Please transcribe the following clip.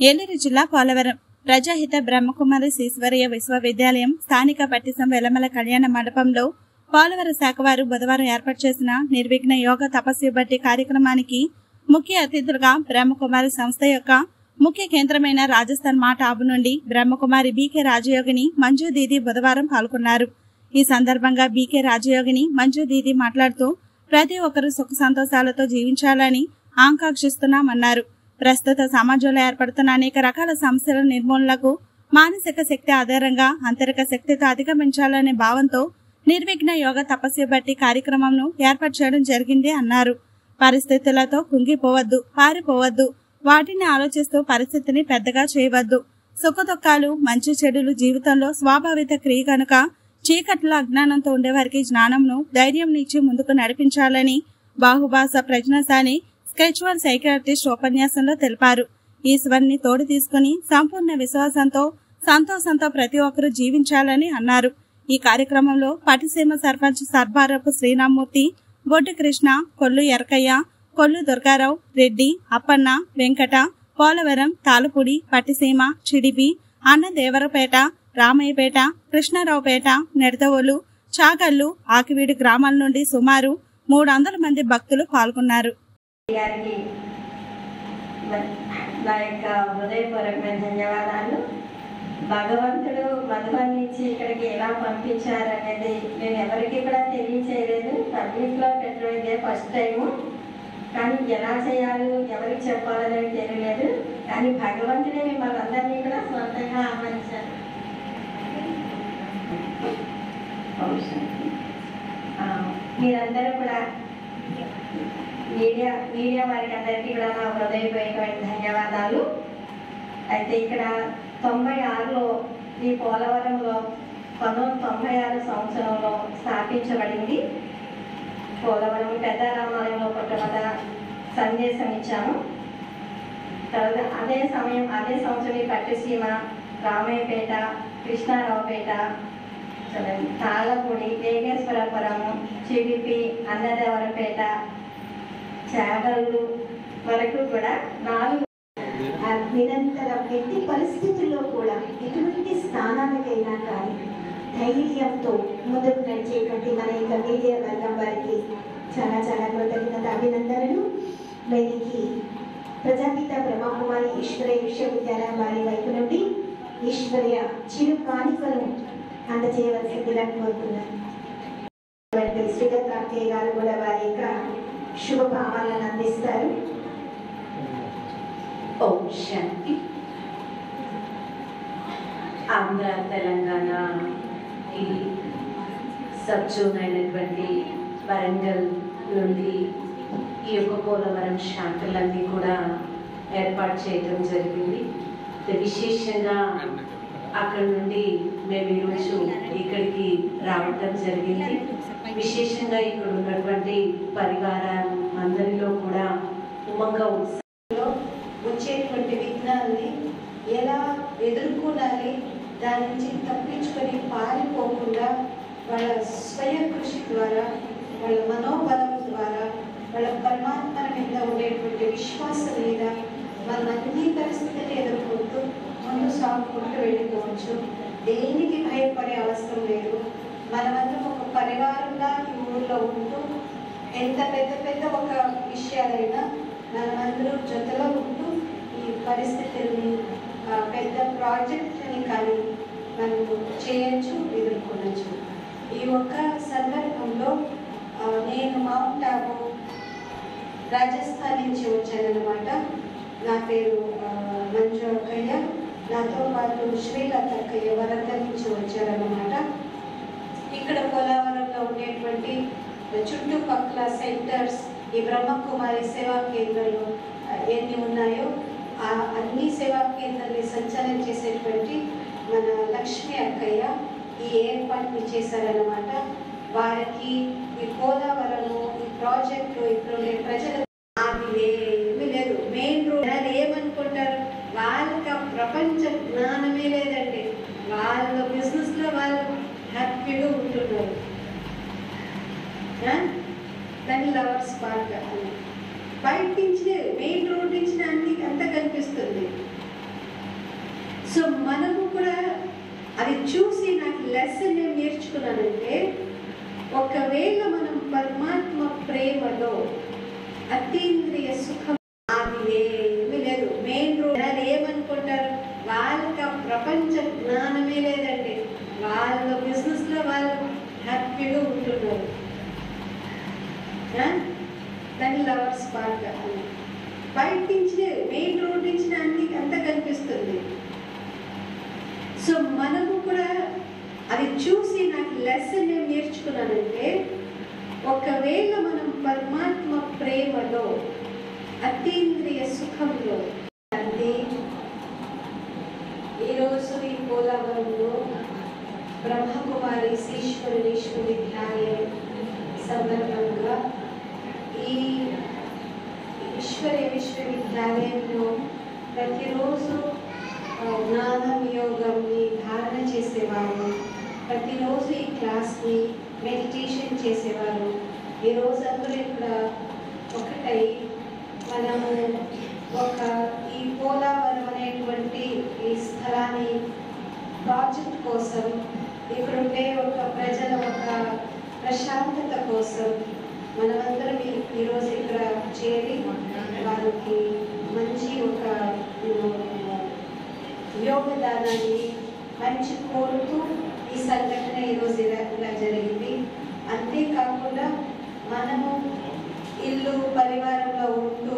ఏలూరు జిల్లా పోలవరం. ప్రజాహిత బ్రహ్మకుమారి శ్రీశ్వరయ్య విశ్వవిద్యాలయం స్థానిక పట్టిసం వెలమల కళ్యాణ మండపంలో పోలవరం శాఖ వారు బుధవారం ఏర్పాటు చేసిన నిర్విఘ్న యోగ తపస్సు బట్టి కార్యక్రమానికి ముఖ్య అతిథులుగా బ్రహ్మకుమారి సంస్థ యొక్క ముఖ్య కేంద్రమైన రాజస్థాన్ మాట ఆబు నుండి బ్రహ్మకుమారి బీకే రాజయోగిని మంజు దీది బుధవారం పాల్గొన్నారు. ఈ సందర్భంగా బీకే రాజయోగిని మంజు దీది మాట్లాడుతూ ప్రతి ఒక్కరూ సుఖ సంతోషాలతో జీవించాలని ఆకాంక్షిస్తున్నామన్నారు. ప్రస్తుత సమాజంలో ఏర్పడుతున్న అనేక రకాల సమస్యల నిర్మూలనకు మానసిక శక్తి ఆధారంగా అంతరిక శక్తితో అధిగమించాలనే భావంతో నిర్విఘ్న యోగ తపస్సు బట్టి కార్యక్రమంను ఏర్పాటు చేయడం జరిగింది అన్నారు. పరిస్థితులతో కుంగిపోవద్దు పారిపోవద్దు. వాటిని ఆలోచిస్తూ పరిస్థితిని పెద్దగా చేయవద్దు. సుఖదుఖాలు మంచి చెడులు జీవితంలో స్వాభావిత క్రియ కనుక చీకట్లో అజ్ఞానంతో ఉండేవారికి జ్ఞానంను ధైర్యం ఇచ్చి ముందుకు నడిపించాలని బాహుభాష ప్రజ్ఞశాలి స్కెచ్వల్ సైకాట్రిస్ట్ ఉపన్యాసంలో తెలిపారు. ఈశ్వర్ని తోడు తీసుకుని సంపూర్ణ విశ్వాసంతో సంతోషంతో ప్రతి ఒక్కరూ జీవించాలని అన్నారు. ఈ కార్యక్రమంలో పటిసీమ సర్పంచ్ సర్బారపు శ్రీరామ్మూర్తి బొడ్డు కృష్ణ కొల్లు ఎరకయ్య కొల్లు దుర్గారావు రెడ్డి అప్పన్న వెంకట పోలవరం తాళపూడి పట్టిసీమ చిడిపి అన్నదేవరపేట రామయ్యపేట కృష్ణారావుపేట నెడతవోలు చాగల్లు ఆకివీడు గ్రామాల నుండి సుమారు మూడు వందల మంది భక్తులు పాల్గొన్నారు. గారికి న- యొక్క హృదయపూర్వకమైన ధన్యవాదాలు. భగవంతుడు మధుబన్ నుంచి ఇక్కడికి ఎలా పంపించారు అనేది నేను ఎవరికి కూడా తెలియచేయలేదు. పబ్లిక్లో పెట్టడం ఇదే ఫస్ట్ టైము. కానీ ఎలా చేయాలి ఎవరికి చెప్పాలనేది తెలియలేదు. కానీ భగవంతుడే మిమ్మల్ని అందరినీ కూడా సొంతంగా ఆహ్వానించారు. మీరందరూ కూడా. మీడియా మీడియా వారికి అందరికీ కూడా నా హృదయపూర్వకమైన ధన్యవాదాలు. అయితే ఇక్కడ తొంభై ఆరులో ఈ పోలవరంలో పంతొమ్మిది తొంభై ఆరు సంవత్సరంలో స్థాపించబడింది. పోలవరం పెద్ద రామాలయంలో మొట్టమొదట సందేశం ఇచ్చాము. తర్వాత అదే సమయం అదే సంవత్సరం ఈ పట్టుసీమ రామయ్యపేట కృష్ణారావుపేట చూడండి, తాళపూడి వేగేశ్వరపురము చిడిపి అన్నదేవరపేట చేపలు వరకు కూడా నాలుగు ఆ నిరంతరం పరిస్థితుల్లో కూడా ఎటువంటి స్థానానికైనా కానీ ధైర్యంతో ముందుకు నడిచేటువంటి మన యొక్క మీడియా వర్గం వారికి చాలా చాలా కృతజ్ఞత అభినందనలు. వీరికి ప్రజాపిత బ్రహ్మకుమారి ఈశ్వరయ విశ్వవిద్యాలయం వారి వైపు నుండి ఈశ్వర్య చిరు కానుకను అందజేయవలసిందిగా కోరుతున్నాను. శ్రీధర్ కార్తీయ గారు కూడా వారి యొక్క శుభభావాలను అందిస్తారు. ఓం శాంతి. ఆంధ్ర తెలంగాణ ఈ సబ్జోన్ అయినటువంటి వరంగల్ నుండి ఈ యొక్క పోలవరం శాంతులన్నీ కూడా ఏర్పాటు చేయడం జరిగింది. విశేషంగా అక్కడ నుండి మేము ఈరోజు ఇక్కడికి రావటం జరిగింది. విశేషంగా ఇక్కడ ఉన్నటువంటి పరివారాలు అందరిలో కూడా ఉమంగా ఉత్సవంలో వచ్చేటువంటి విఘ్నాల్ని ఎలా ఎదుర్కొనాలి దాని నుంచి తప్పించుకొని పారిపోకుండా వాళ్ళ స్వయం కృషి ద్వారా వాళ్ళ మనోబలం ద్వారా వాళ్ళ పరమాత్మ మీద ఉండేటువంటి విశ్వాసం మీద మన అన్ని పరిస్థితులు ఎదుర్కొంటూ ముందు సాగుకుంటూ వెళ్ళిపోవచ్చు. దేనికి భయపడే అవసరం లేదు. మనమందరం ఒక పరివారంగా ఈ ఊళ్ళో ఉంటూ ఎంత పెద్ద పెద్ద ఒక విషయాలైనా మనమందరూ జతలో ఉంటూ ఈ పరిస్థితుల్ని పెద్ద ప్రాజెక్ట్ని కానీ మనం చేయొచ్చు ఎదుర్కొనొచ్చు. ఈ ఒక్క సందర్భంలో నేను మౌంట్ ఆబు రాజస్థాన్ నుంచి వచ్చానన్నమాట. నా పేరు మంజు అక్కయ్య. నాతో పాటు శ్రీలత అక్కయ్య వరంగల్ నుంచి వచ్చారన్నమాట ఇక్కడ పోలవరంలో ఉండేటువంటి చుట్టుపక్కల సెంటర్స్ ఈ బ్రహ్మకుమారి సేవా కేంద్రాలు ఎన్ని ఉన్నాయో ఆ అన్ని సేవా కేంద్రాన్ని సంచాలన చేసేటువంటి మన లక్ష్మి అక్కయ్య ఈ ఏర్పాటు చేశారన్నమాట. వారికి ఈ గోదావరము ఈ ప్రాజెక్టు ఇప్పుడు ఉండే ప్రజల అది ఏమీ లేదు మెయిన్ రోడ్ జనాలు ఏమనుకుంటారు వాళ్ళకి ఆ ప్రపంచ జ్ఞానమే లేదండి వాళ్ళ బిజినెస్లో వాళ్ళు హ్యాపీగా ఉంటున్నారు ఆ? దాన్ని పార్క్ అని. బయట నుంచి మెయిన్ రోడ్ నుంచి అన్ని అంతా కనిపిస్తుంది. సో మనము కూడా అది చూసి నాకు లెసన్ ఏం నేర్చుకున్నానంటే ఒకవేళ మనం పరమాత్మ ప్రేమలో అతీంద్రియ సుఖం అది ఏమీ లేదు. మెయిన్ రోడ్ జనాలు ఏమనుకుంటారు? వాళ్ళకి ఆ ప్రపంచ జ్ఞానమే లేదండి. వాళ్ళ బిజినెస్లో వాళ్ళు హ్యాపీగా ఉంటున్నారు. ఆ? లవర్స్ పార్క్ అని బయట నుంచి మెయిన్ రోడ్ నుంచి అన్ని అంతా కనిపిస్తుంది సో మనము కూడా అది చూసి నాకు లెసన్ ఏం నేర్చుకున్నానంటే ఒకవేళ మనం పరమాత్మ ప్రేమలో అతీంద్రియ సుఖంలో అంటే ఈరోజు ఈ పోలవరంలో బ్రహ్మకుమారి శ్రీశ్వరి విశ్వవిద్యాలయం సందర్భంగా ఈ ఈశ్వర విశ్వవిద్యాలయంలో ప్రతిరోజు ఆ, జ్ఞానం యోగంని ధారణ చేసేవారు. ప్రతిరోజు ఈ క్లాస్ని మెడిటేషన్ చేసేవారు. ఈ అందరూ ఇక్కడ ఒకటై మనము ఒక ఈ పోలావరం అనేటువంటి ఈ స్థలాన్ని ప్రాజెక్ట్ కోసం ఇక్కడ ఉండే ఒక ప్రజల ఒక ప్రశాంతత కోసం మనమందరం ఈ- ఈరోజు ఇక్కడ చేరి వారికి మంచి ఒక యోగదానాన్ని మంచి కోరుతూ ఈ సంఘటన ఈరోజు ఇలా ఇలా జరిగింది. అంతేకాకుండా మనము ఇల్లు పరివారంలో ఉంటూ